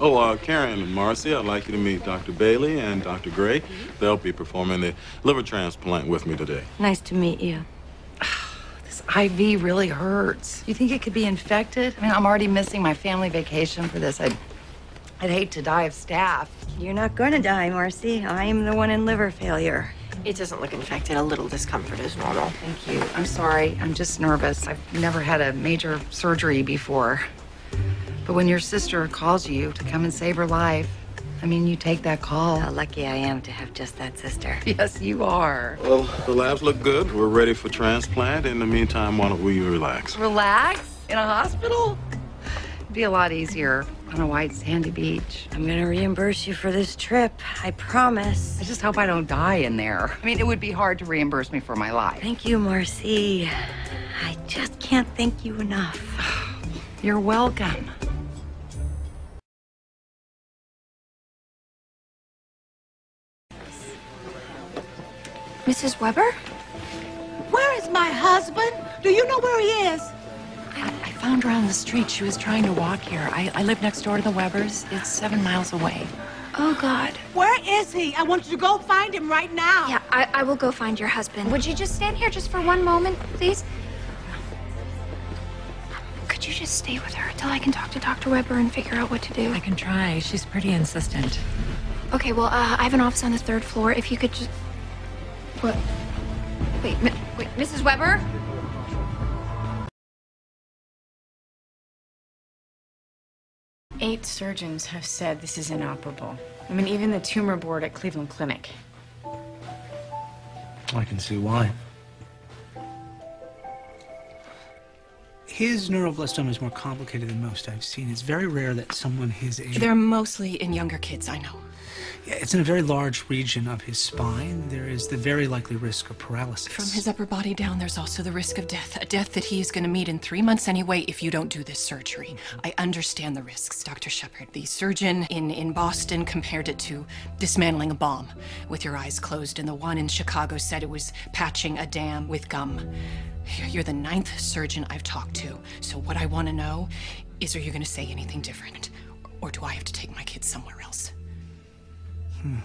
Oh, uh, Karen and Marcy, I'd like you to meet Dr. Bailey and Dr. Grey. They'll be performing the liver transplant with me today. Nice to meet you. This IV really hurts. You think it could be infected? I mean, I'm already missing my family vacation for this. I'd, I'd hate to die of staph. You're not going to die, Marcy. I am the one in liver failure. It doesn't look infected. A little discomfort is normal. Thank you. I'm sorry. I'm just nervous. I've never had a major surgery before. But when your sister calls you to come and save her life, I mean, you take that call. How lucky I am to have just that sister. Yes, you are. Well, the labs look good. We're ready for transplant. In the meantime, why don't we relax? Relax in a hospital? It'd be a lot easier on a white sandy beach. I'm going to reimburse you for this trip. I promise. I just hope I don't die in there. I mean, it would be hard to reimburse me for my life. Thank you, Marcy. I just can't thank you enough. You're welcome. Mrs. Weber? Where is my husband? Do you know where he is? I, I found her on the street. She was trying to walk here. I, I live next door to the Webers. It's seven miles away. Oh, God. Where is he? I want you to go find him right now. Yeah, I, I will go find your husband. Would you just stand here just for one moment, please? Could you just stay with her until I can talk to Dr. Weber and figure out what to do? I can try. She's pretty insistent. Okay, well, uh, I have an office on the third floor. If you could just. What? Wait, mi- wait, Mrs. Weber? Eight surgeons have said this is inoperable. I mean, even the tumor board at Cleveland Clinic. I can see why. His neuroblastoma is more complicated than most I've seen. It's very rare that someone his age. They're mostly in younger kids, I know. It's in a very large region of his spine. There is the very likely risk of paralysis. From his upper body down, there's also the risk of death. A death that he is going to meet in three months anyway if you don't do this surgery. I understand the risks, Dr. Shepherd. The surgeon in, in Boston compared it to dismantling a bomb with your eyes closed, and the one in Chicago said it was patching a dam with gum. You're the ninth surgeon I've talked to. So what I want to know is are you going to say anything different? Or do I have to take my kids somewhere else? Hmm.